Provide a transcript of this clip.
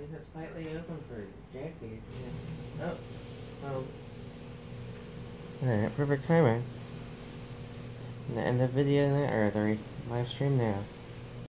leave it slightly open for Jackie. Yeah. Oh, oh. well. Alright, perfect timing. The end of video or the live stream now.